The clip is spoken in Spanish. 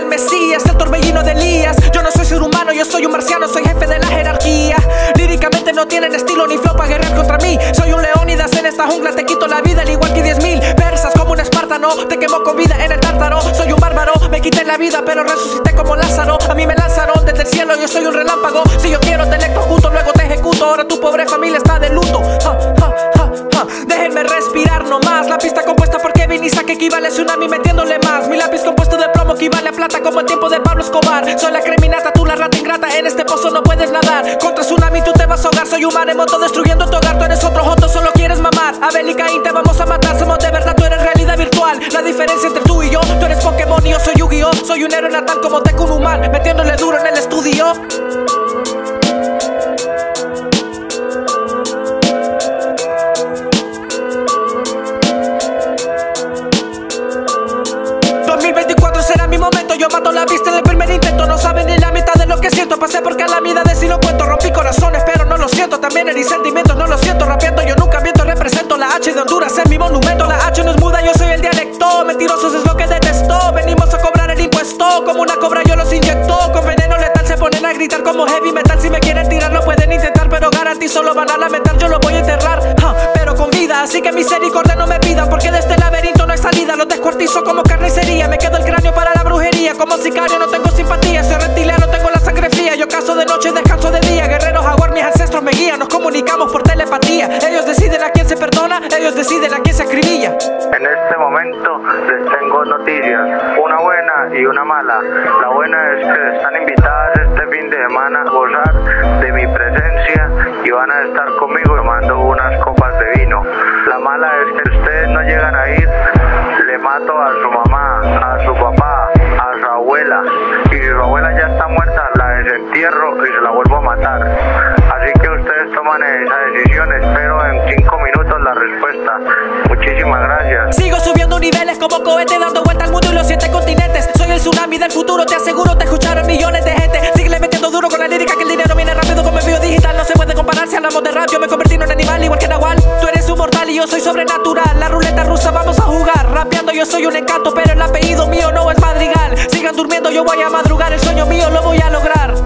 del Mesías, el torbellino de Elías. Yo no soy ser humano, yo soy un marciano, soy jefe de la jerarquía. Líricamente no tienen estilo ni flow para guerrear contra mí. Soy un leónidas en esta jungla, te quito la vida al igual que 10.000 persas como un espartano. Te quemo con vida en el tártaro. Soy un bárbaro, me quité la vida, pero resucité como Lázaro. A mí me lanzaron desde el cielo, yo soy un relámpago. Si yo quiero, te electrocuto, luego te ejecuto. Ahora tu pobre familia está de luto. Equivale a tsunami metiéndole más. Mi lápiz compuesto de plomo equivale a plata como el tiempo de Pablo Escobar. Soy la creminata, tú la rata ingrata. En este pozo no puedes nadar. Contra tsunami tú te vas a ahogar. Soy un maremoto destruyendo tu hogar. Tú eres otro joto, solo quieres mamar. Abel y Caín te vamos a matar. Somos de verdad, tú eres realidad virtual. La diferencia entre tú y yo, tú eres Pokémon y yo soy Yu-Gi-Oh. Soy un héroe natal como Tekunuman, metiéndole duro en el estudio. Yo mato la vista en el primer intento. No saben ni la mitad de lo que siento. Pasé por calamidades y no cuento. Rompí corazones pero no lo siento. También herí sentimientos, no lo siento. Rapeando yo nunca miento. Represento la H de Honduras en mi monumento. La H no es muda, yo soy el dialecto. Mentirosos es lo que detesto. Venimos a cobrar el impuesto. Como una cobra yo los inyecto. Con veneno letal se ponen a gritar como heavy metal. Si me quieren tirar lo pueden intentar Pero garantizo lo van a lamentar. Yo lo voy a enterrar, pero con vida. Así que misericordia no me pidan Porque de este laberinto no hay salida. Los descuartizo como carnicería. Me quedo el cráneo para la Como sicario no tengo simpatía. Soy reptiliano, tengo la sangre fría. Yo caso de noche, descanso de día. Guerreros jaguar, mis ancestros me guían. Nos comunicamos por telepatía. Ellos deciden a quién se perdona Ellos deciden a quién se acribilla. En este momento les tengo noticias, una buena y una mala. La buena es que están invitadas este fin de semana a gozar de mi presencia y van a estar conmigo tomando unas copas de vino. La mala es que ustedes no llegan a ir, le mato a su mamá, y se la vuelvo a matar. Así que ustedes toman esa decisión, espero en cinco minutos la respuesta. Muchísimas gracias. Sigo subiendo niveles como cohete dando vuelta al mundo y los siete continentes. Soy el tsunami del futuro, te aseguro te escucharon millones de gente. Sigue metiendo duro con la lírica que el dinero viene rápido como envío digital. No se puede comparar si hablamos de rap, yo me convertí en un animal igual que Nahual. Tú eres un mortal y yo soy sobrenatural. La ruleta rusa vamos a jugar Rapeando yo soy un encanto pero el apellido mío no es madrigal. Sigan durmiendo yo voy a madrugar El sueño mío lo voy a lograr